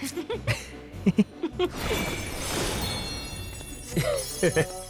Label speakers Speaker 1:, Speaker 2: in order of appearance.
Speaker 1: Hehehe